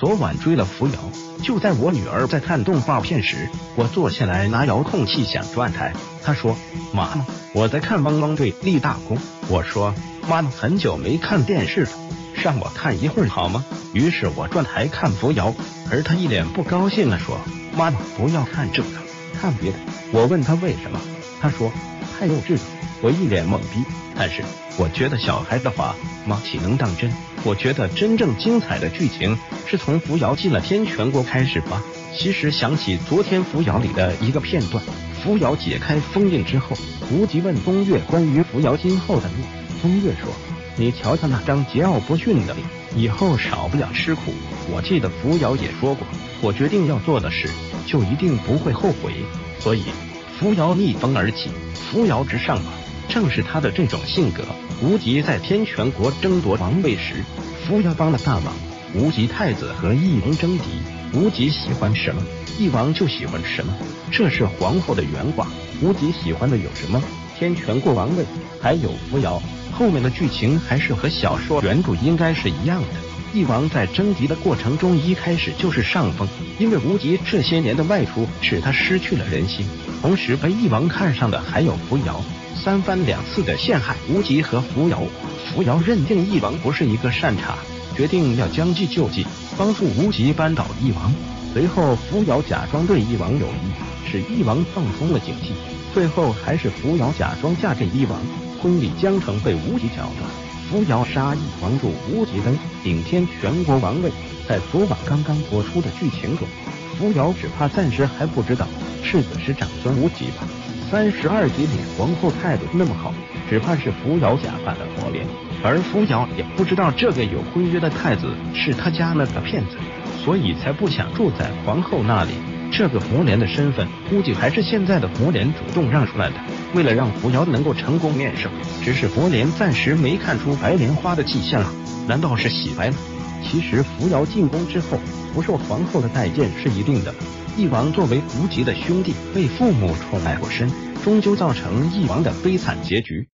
昨晚追了扶摇。就在我女儿在看动画片时，我坐下来拿遥控器想转台，她说：“妈妈，我在看《汪汪队立大功》。”我说：“妈妈很久没看电视了，让我看一会儿好吗？”于是我转台看扶摇，而她一脸不高兴的说：“妈妈，不要看这个，看别的。”我问她为什么，她说：“太幼稚了。”我一脸懵逼，但是我觉得小孩的话，妈岂能当真？我觉得真正精彩的剧情是从扶摇进了天泉国开始吧。其实想起昨天扶摇里的一个片段，扶摇解开封印之后，无极问东岳关于扶摇今后的路。东岳说：“你瞧他那张桀骜不驯的脸，以后少不了吃苦。”我记得扶摇也说过，我决定要做的事，就一定不会后悔。所以扶摇逆风而起，扶摇直上吧。正是他的这种性格，无极在天泉国争夺王位时，扶摇帮了大忙。无极太子和翼王争敌，无极喜欢什么，翼王就喜欢什么，这是皇后的原话。无极喜欢的有什么？天泉国王位，还有扶摇。后面的剧情还是和小说原著应该是一样的。翼王在争敌的过程中一开始就是上风，因为无极这些年的外出使他失去了人心，同时被翼王看上的还有扶摇。三番两次的陷害无极和扶摇，扶摇认定翼王不是一个善茬，决定要将计就计，帮助无极扳倒翼王。随后扶摇假装对翼王有意，使翼王放松了警惕。最后还是扶摇假装嫁给翼王，婚礼将成被无极搅乱。扶摇杀翼王助无极登顶天全国王位。在昨晚刚刚播出的剧情中，扶摇只怕暂时还不知道世子是长孙无极吧。三十二集里，皇后态度那么好，只怕是扶摇假扮的佛莲，而扶摇也不知道这个有婚约的太子是他家那个骗子，所以才不想住在皇后那里。这个佛莲的身份，估计还是现在的佛莲主动让出来的，为了让扶摇能够成功面圣。只是佛莲暂时没看出白莲花的迹象，难道是洗白了？其实扶摇进宫之后，不受皇后的待见是一定的。翼王作为无极的兄弟，被父母宠爱过深，终究造成翼王的悲惨结局。